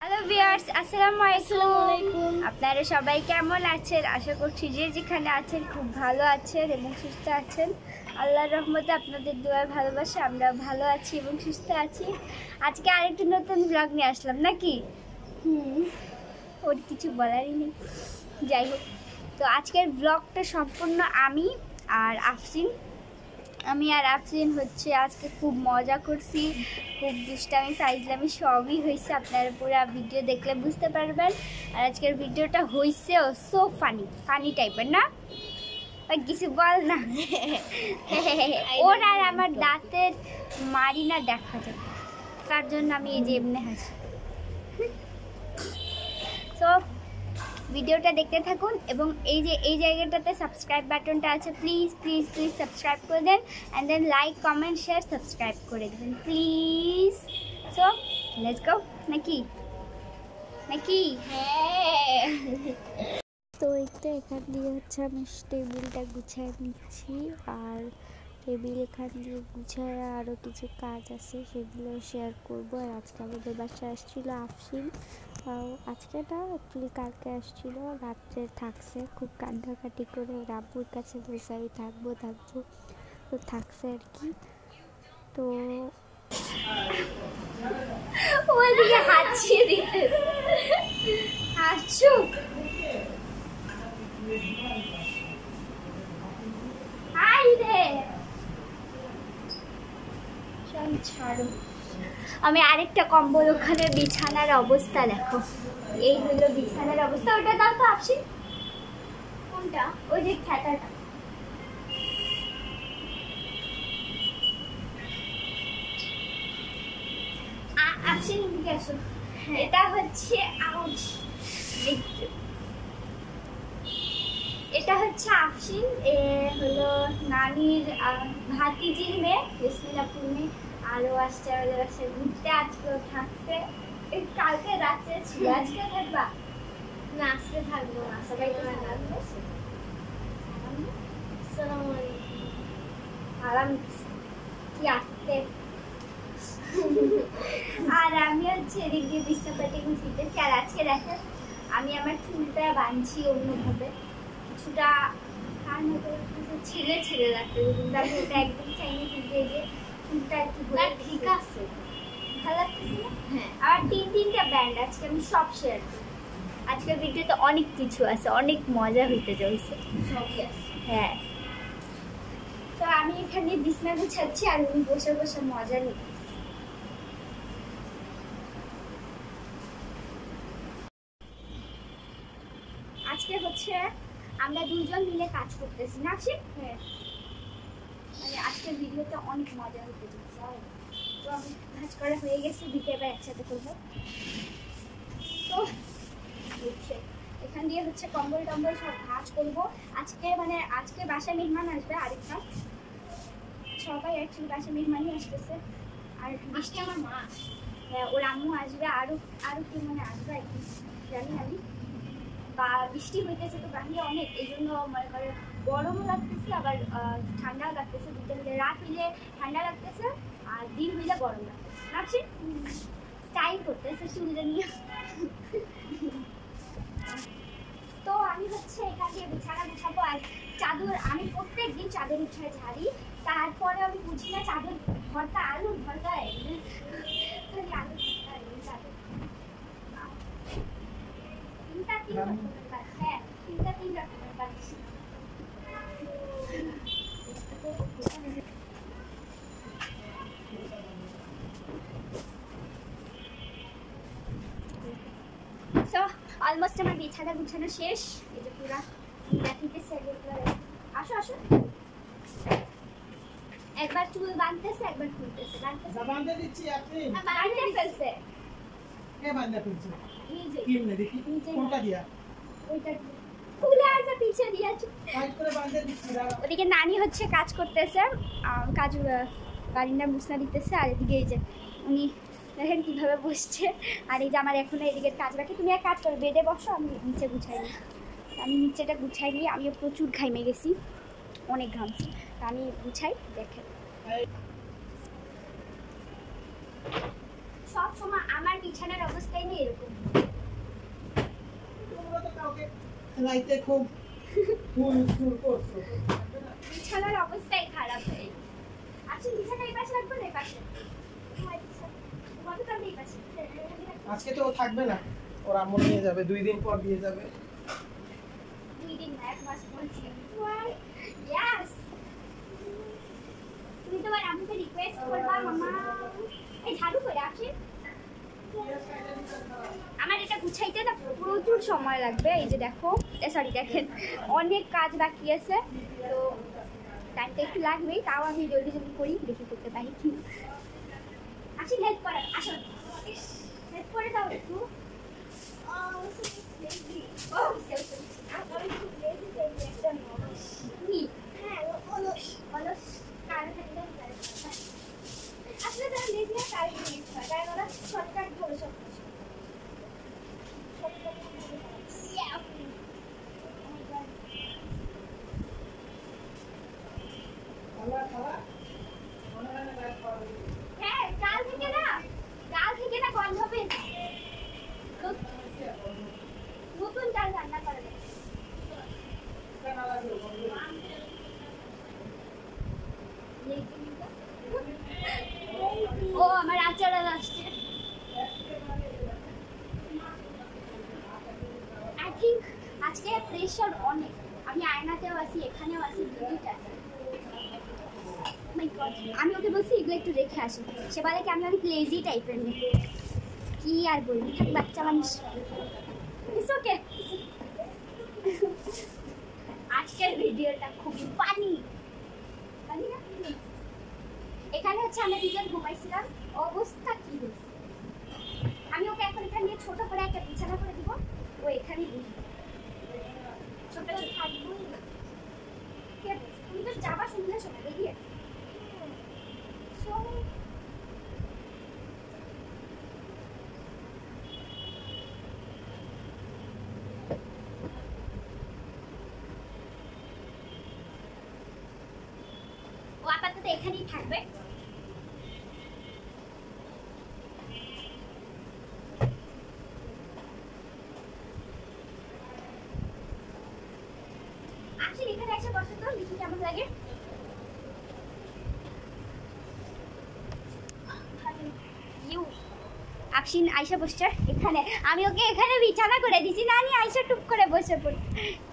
Hello viewers আসসালামু আলাইকুম। আপনারা সবাই কেমন আছেন? আশা করছি যে যেখানে আছেন খুব ভালো আছেন এবং সুস্থ আছেন। আল্লাহর রহমতে আপনাদের দোয়ার ভালোবাসা আমরা ভালো আছি এবং সুস্থ আছি। আজকে আরেকটি নতুন ব্লগ নিয়ে আসলাম নাকি? হুম। ওর কিছু বলারই নেই। যাই হোক তো আজকের ব্লগটা সম্পূর্ণ আমি আর আফসিন আমি আর আফসিন হচ্ছে আজকে খুব মজা করছি খুব দুষ্টামি ফাইজলামি সবই হয়েছে আপনারা পুরো ভিডিও দেখলে বুঝতে পারবেন। আর আজকের ভিডিওটা হয়েছে সো ফানি ফানি টাইপের না? কিছু বল না। ওর আর আমার দাঁতের মারি না দেখা যায় তার জন্য আমি এই যে এমনি হাসি। সো ভিডিওটা দেখতে থাকুন এবং এই যে, এই জায়গাটাতে সাবস্ক্রাইব বাটনটা আছে প্লিজ প্লিজ প্লিজ সাবস্ক্রাইব করে দেন and then like comment share subscribe করে দেবেন প্লিজ সো লেটস গো নাকি? নাকি? হ্যাঁ। তো এই তো এখান দিয়ে হচ্ছে আমি টেবিলটা গুছিয়ে নিচ্ছি আর টেবিল এখান দিয়ে গুছিয়ে আরও কিছু কাজ আছে সেগুলো শেয়ার করব। আর আজকে আমাদের বাসায় আসছিল আফসিন। আজকে না অ্যাকচুয়ালি কালকে আসছিল রাত্রে থাকছে খুব কান্নাকাটি করে ওর আব্বুর কাছে বসে আমি থাকব থাকব। তো থাকছে আর কি। তো ওইদিকে হাঁচিয়ে দিতে হাসুক হাই রে। সব ছাড়ো। আমি আরেকটা কম্বল ওখানে বিছানার অবস্থা দেখো। এই হলো বিছানার অবস্থা। ওটা দাও তো আপসি। কোনটা? ওই যে খাতাটা আপসি নিয়ে আসো। এটা হচ্ছে আউচ এটা হচ্ছে আফসিন এ হলো নানির ভাতিজির মেয়ে বিসমিল্লাপুর মেয়ে। আরও আসছে আমাদের বাসায় ঘুরতে আজকেও থাকছে। কালকে রাত্রে ছিল আজকে থাকবা? না আজকে থাকব না সবাই তো দিয়েছে। কি আসতে আর আমি হচ্ছে এদিক দিয়ে বিছনাপাটি গুছিতেছি আর আজকে দেখেন আমি আমার চুলটা বাঁধছি অন্যভাবে। কিছুটা কার মতো কিন্তু আমি ওটা একদম চাইনি কিন্তু এই যে চুলটা একটু ঠিক আছে। ভালো লাগতেছে হ্যাঁ। আমার তিন তিনটা ব্যান্ড আজকে আমি সব শেয়ার করব। আজকের ভিডিওতে অনেক কিছু আছে অনেক মজা হইতে চলছে। হ্যাঁ। তো আমি এখানে বিছনা গুছাচ্ছি আর উনি বসে বসে মজা নিচ্ছি। আজকে হচ্ছে আমরা দুজন মিলে কাজ করতেছি না আছি হ্যাঁ। মানে আজকের ভিডিওতে অনেক মজা হতে চলছে তো আমি কাজ করা হয়ে গেছে দুটো এবার একসাথে করব। তো এখান দিয়ে হচ্ছে কম্বল টম্বল সব ভাজ করব। আজকে মানে আজকে বাসায় মেহমান আসবে আরেকটা। সবাই অ্যাকচুয়ালি বাসায় মেহমানই আসতেছে। আর আজকে আমার মা। হ্যাঁ, ওর আম্মু আসবে আরও আরও কি মানে আসবে আর কি জানি আমি। বা বৃষ্টি হইতেছে তো বাহিরে অনেক এই জন্য মনে করে গরমও লাগতেছে, আবার ঠান্ডাও লাগতেছে। দুটো মিলে রাত হইলে ঠান্ডা লাগতেছে, আর দিন হইলে গরম লাগতেছে। লাগছে স্টাইল করতেছে চুলটা নিয়ে। তো আমি হচ্ছে এখান বিছানা গুছাবো, আর চাদর, আমি প্রত্যেক দিন চাদর উঠায় ঝাড়ি। তারপরে আমি বুঝি না চাদর ভর্তা আলু ভর্তা খালি আলু ভর্তা এই চাদর অলমোস্ট আমার বিছানা গুছানো শেষ। এই যে পুরা দেখিতেছে আসো আসো। একবার চুল বাঁধতেছে একবার খুলতেছে। বাঁধতেছে। বান্ধে দিচ্ছি আপনি। বাঁধতে ফেলছে। কে বান্ধে ফেলছে? এই যে দেখি। কোনটা দিয়া? ওদিকে নানি হচ্ছে কাজ করতেছে কাজ বারিন্দা মুসনা দিতেছে আর এদিকে এই যে উনি দেখেন কীভাবে বসছে। আর এই যে আমার এখনও এদিকে কাজ বাকি। তুমি এক কাজ করো বেডে বসো আমি নিচে গুছাই নিই। আমি নিচেটা গুছাই নিয়ে আমিও প্রচুর ঘাইমে গেছি অনেক ঘামছি তা আমি গুছাই দেখেন সব সময় আমার বিছানার অবস্থাই নেই এরকম। রাইতে খুব ফুল ফুল করছ বিছানার অবস্থাই খারাপ হয়ে আচ্ছা বিছানা এই পাশে রাখব না এই পাশে? আজকে তো থাকবে না। ওর আম্মু নিয়ে যাবে দুই দিন পর দিয়ে যাবে। দুই দিন না এক মাস বলছি। ইয়াস তুমি তোমার আম্মুকে রিকোয়েস্ট করবা মামা। এই ঝাড়ু করে আসি আমার এটা গুছাইতে না প্রচুর সময় লাগবে। এই যে দেখো সরি দেখেন অনেক কাজ বাকি আছে। তো টাইমটা একটু লাগবেই তাও আমি জলদি জলদি করি দেখি করতে পারি কি। আসি হেল্প করার আসো। হেল্প করে দাও একটু। Oh, lazy. Oh, so so. I'm একটু lazy baby, একটা অলস। কি? হ্যাঁ, ও- অলস। অলস কারও থাকলে ভালো হয়। আসলে যারা lazy হয় তারাই lazy হয়, কারণ ওরা shortcut ধরে সব কিছু। Shortcut ধরে করে। Yeah. Oh my God. খালা খালা মনে হয় না রাত পাওয়া যাবে। হ্যাঁ, কাল থেকে না কাল থেকে না গন্ধ পেয়েছে নতুন- নতুন চাল রান্না করা যায় কেন লাগবে বন্ধু? ও আমার আচার আসছে আই থিঙ্ক আজকে প্রেশার অনেক আমি এখানেও আছি আমি ওকে বলছি, এগুলো একটু রেখে আসি। সে বলে কি, আমি অনেক লেজি টাইপের মেয়ে। কি আর বলবি বাচ্চা মানুষ। ইটস ওকে আজকের ভিডিওটা খুবই ফানি ফানি না? এখানে হচ্ছে আমরা দুজন ঘুমাইছিলাম। অবস্থা কি হয়েছে? আমি ওকে এখন এখানে নিয়ে ছোট করে একটা বিছানা করে দিব। ও এখানেই বুঝবে ছোট থাকব। ও আপাতত এখানেই থাকবে আসেন এখানে এসে বসো তো লিখি কেমন লাগে ইউ আফসিন আয়সা বসছে। এখানে। আমি ওকে এখানে বিছানা করে দিছি না আমি আয়সা টুক করে বসে পড়ি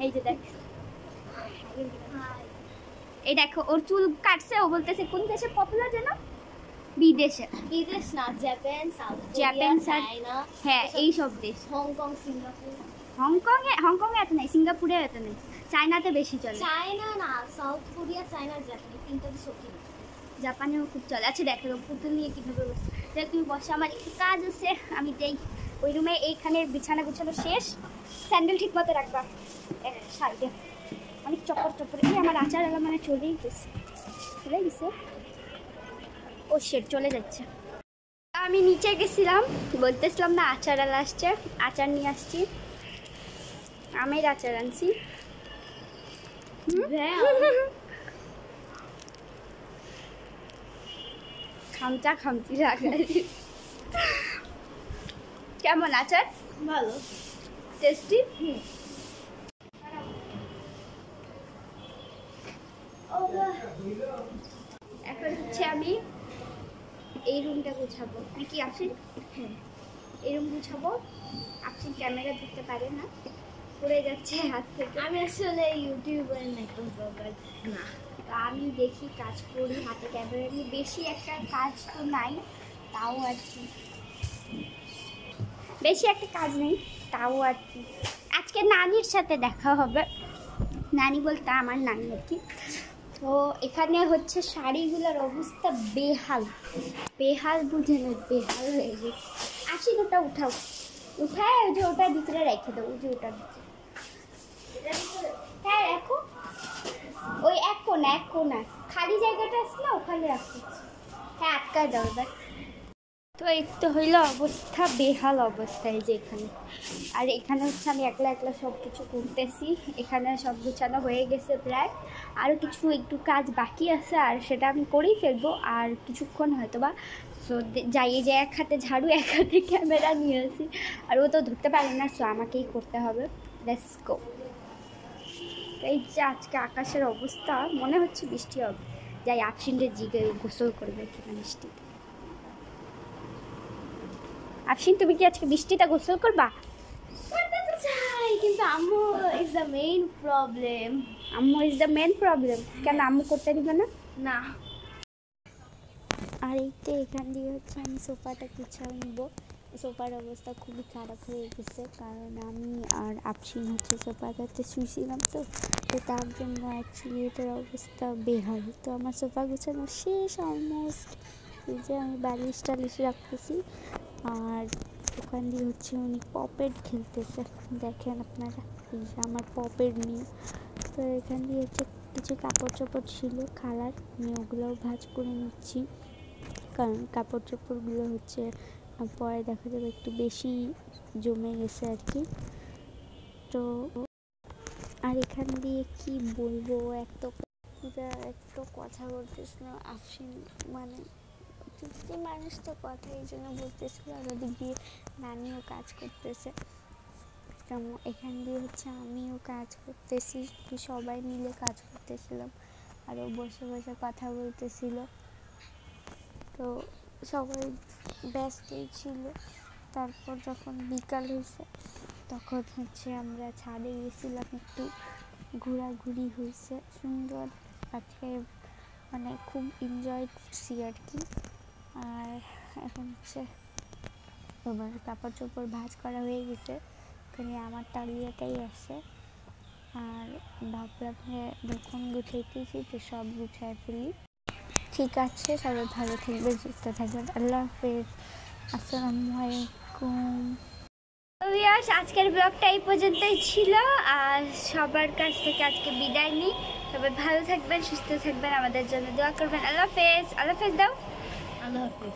এই যে দেখ। এই দেখো ওর চুল কাটছে ও বলতেছে কোন দেশে পপুলার যেন? বিদেশে। বিদেশ না জাপান সাউথ জাপান, হ্যাঁ এই সব দেশ। Hong Kong Singapore. Hong Kong এ হংকং এত নেই সিঙ্গাপুরে এত নেই। চায়নাতে বেশি চলে। চায়না না সাউথ কোরিয়া চায়না জাপান তিনটা দেশ জাপানেও খুব চলে। আচ্ছা দেখো পুতুল নিয়ে কীভাবে বসে দেখ তুমি বসে, আমার একটু কাজ আছে। আমি যাই ওই রুমে এইখানে বিছানা গুছানো শেষ। স্যান্ডেল ঠিক মতো রাখবা সাইডে অনেক চপর চপর এই আমার আচার এলা মানে চলেই গেছে। চলে গেছে? ও শেট চলে যাচ্ছে। আমি নিচে গেছিলাম। বলতেছিলাম না আচার আলা আসছে। আচার নিয়ে আসছি। আমের আচার আনছি। খামচা খামচি লাগাই কেমন আচার? ভালো। টেস্টি এখন হচ্ছে আমি এই রুমটা গুছাবো। নাকি আসি হ্যাঁ। এই রুম গুছাবো। আপনি ক্যামেরা ধরতে পারেন না। পড়ে যাচ্ছে হাত থেকে। আমি আসলে ইউটিউবের না। আমি দেখি কাজ করি হাতে ক্যামেরা নিয়ে। বেশি একটা কাজ তো নাই, তাও আর কি। বেশি একটা কাজ নেই, তাও আর কি। আজকে নানির সাথে দেখা হবে। নানি বলতে আমার নানি আর কি। তো এখানে হচ্ছে শাড়িগুলোর অবস্থা বেহাল। বেহাল বুঝে না, বেহাল হয়ে গেছে। আসি ওটা উঠাও। উঠায় ওই যে ওটার ভিতরে রেখে দাও, ওই যে ওটার ভিতরে। হ্যাঁ রাখো। ওই এক কোনা এক কোনা। খালি জায়গাটা আছে না, ওখানে রাখো হ্যাঁ আটকায় দাও এবার। তো এই তো হইল অবস্থা, বেহাল অবস্থা এই যে এখানে। আর এখানে হচ্ছে আমি একলা একলা সব কিছু করতেছি। এখানে সব গুছানো হয়ে গেছে প্রায়। আরও কিছু একটু কাজ বাকি আছে, আর সেটা আমি করেই ফেলব। আর কিছুক্ষণ হয়তো বা সো যাই যে এক হাতে ঝাড়ু, এক হাতে ক্যামেরা নিয়ে আসি। আর ও তো ধরতে পারে না, সো আমাকেই করতে হবে। লেটস গো এই যে আজকে আকাশের অবস্থা মনে হচ্ছে বৃষ্টি হবে। যাই আফসিনরে জিগে গোসল করবে কিনা বৃষ্টিতে আফসিন তুমি কি আজকে বৃষ্টিটা গোসল করবা? করতে কিন্তু আম্মু ইজ দ্য মেইন প্রবলেম আম্মু ইজ দ্য মেন প্রবলেম কেন আম্মু করতে দিবে না? না। আর এই তো এখান দিয়ে হচ্ছে আমি সোফাটা গুছাও নিব। সোফার অবস্থা খুবই খারাপ হয়ে গেছে, কারণ আমি আর আপসিন হচ্ছে সোফাটাতে শুয়েছিলাম তো তো তার জন্য অ্যাকচুয়ালি এটার অবস্থা বেহাল। তো আমার সোফা গুছানো শেষ অলমোস্ট এই যে আমি বালিশ টালিশ রাখতেছি, আর ওখান দিয়ে হচ্ছে উনি পপেট খেলতেছে। দেখেন আপনারা, এই যে আমার পপেট নিয়ে তো এখান দিয়ে হচ্ছে কিছু কাপড় চোপড় ছিল খালার, আমি ওগুলোও ভাজ করে নিচ্ছি। কারণ কাপড় চোপড়গুলো হচ্ছে পরে দেখা যাবে একটু বেশি জমে গেছে আর কি। তো আর এখান দিয়ে কি বলব? পুরা একটা কথা বলতেছিল আফসিন মানে সত্যি মানুষ তো কথা এই জন্য বলতেছিল, আর ওদিক দিয়ে নানিও কাজ করতেছে। এখান দিয়ে হচ্ছে আমিও কাজ করতেছি সবাই মিলে কাজ করতেছিলাম। আর ও বসে বসে কথা বলতেছিল। তো সবাই ব্যস্তই ছিল। তারপর যখন বিকাল হয়েছে, তখন হচ্ছে আমরা ছাদে গেছিলাম একটু। ঘোরাঘুরি হয়েছে, সুন্দর। আজকে মানে খুব এনজয় করছি আর কি। আর এখন হচ্ছে তোমার কাপড় চোপড় ভাঁজ করা হয়ে গেছে। ওখানে আমার তাড়িয়াটাই আছে। আর ভাবলাম যে যখন গুছাইতেছি, তো সব গুছায় ফেলি। ঠিক আছে, সবাই ভালো থাকবে, সুস্থ থাকবেন আল্লাহ হাফেজ। আসসালামু আলাইকুম। ভিউয়ার্স আজকের ব্লগটা এই পর্যন্তই ছিল। আর সবার কাছ থেকে আজকে বিদায় নিই। সবাই ভালো থাকবেন, সুস্থ থাকবেন। আমাদের জন্য দোয়া করবেন। আল্লাহ হাফেজ। আল্লাহ হাফেজ দাও। আল্লাহ হাফিজ।